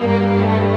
Música